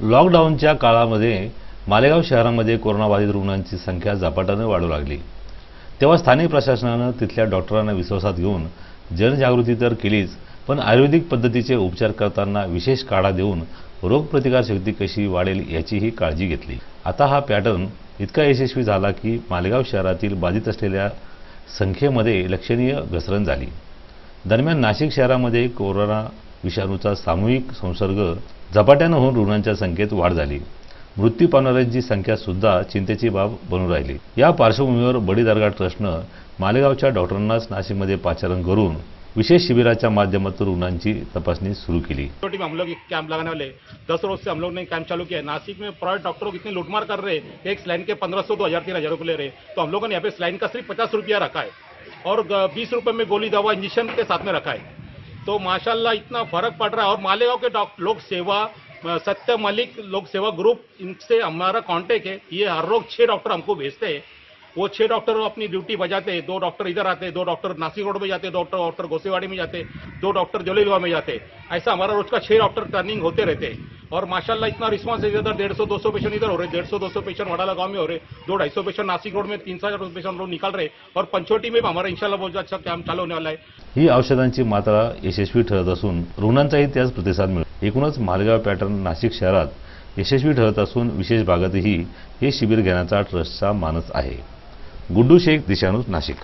लॉकडाऊनच्या काळामध्ये मालेगाव शहरामध्ये कोरोनाबाधित रुग्णांची संख्या झपाट्यानं वाढू लागली. तेव्हा स्थानिक प्रशासनानं तिथल्या डॉक्टरांना विश्वासात घेऊन जनजागृती तर केलीच पण आयुर्वेदिक पद्धतीचे उपचार करताना विशेष काढा देऊन रोगप्रतिकारशक्ती कशी वाढेल याचीही काळजी घेतली. आता हा पॅटर्न इतका यशस्वी झाला की मालेगाव शहरातील बाधित असलेल्या संख्येमध्ये लक्षणीय घसरण झाली. दरम्यान नाशिक शहरामध्ये कोरोना विषाणूचा सामूहिक संसर्ग झपाट्यानं होऊन रुग्णांच्या संख्येत वाढ झाली. मृत्यू पावणाऱ्यांची संख्या सुद्धा चिंतेची बाब बनून राहिली. या पार्श्वभूमीवर बडी दर्गा ट्रस्टनं मालेगावच्या डॉक्टरांनाच नाशिकमध्ये पाचारण करून विशेष शिबिराच्या माध्यमातून रुग्णांची तपासणी सुरू केली. छोटी हम लोग एक कैंप लगाने वाले दस रोज से हम लोग ने कैंप चालू किया है नासिक में प्राइवेट डॉक्टरों कितनी इतनी लूटमार कर रहे हैं एक स्लाइन के पंद्रह सौ दो हजार तीन हजार रुपये ले रहे तो हम लोगों ने यहाँ पे स्लाइन का सिर्फ पचास रुपया रखा है और बीस रुपये में गोली दवा इंजेक्शन के साथ में रखा है तो माशाल्लाह इतना फ़र्क पड़ रहा है। और मालेगांव के डॉक्टर, लोक सेवा सत्य मलिक, लोक सेवा ग्रुप, इनसे हमारा कांटेक्ट है ये हर रोज छः डॉक्टर हमको भेजते हैं। वो छः डॉक्टर अपनी ड्यूटी बजाते हैं। दो डॉक्टर इधर आते हैं, दो डॉक्टर नासिक रोड में जाते डॉक्टर डॉक्टर गोसेवाड़ी में जाते दो डॉक्टर जलेलवा में जाते ऐसा हमारा रोज का छः डॉक्टर टर्निंग होते रहते हैं। और माशाला इतना रिस्पांस है इधर डेढ़ सौ दो सौ पेशेंट इधर हो रहे डेढ़ सौ दो सौ पेशेंट वडाला गांव में हो रहे दो ढाई सौ पेशेंट नासिक रोड में तीन सौ पेशेंट लोग निकाल रहे और पंचवटी में हमारा इंशाल्लाह बहुत अच्छा काम चालू होने वाला है। ही औषधांची मात्रा यशस्वी ठरत असून रुग्णांचाही त्याच प्रतिसाद मिळतो. एकूणच मालगाव पॅटर्न नाशिक शहरात यशस्वी ठरत असून विशेष भागातही हे शिबिर घेण्याचा ट्रस्टचा मानस आहे. गुड्डू शेख दिशानुस नाशिक.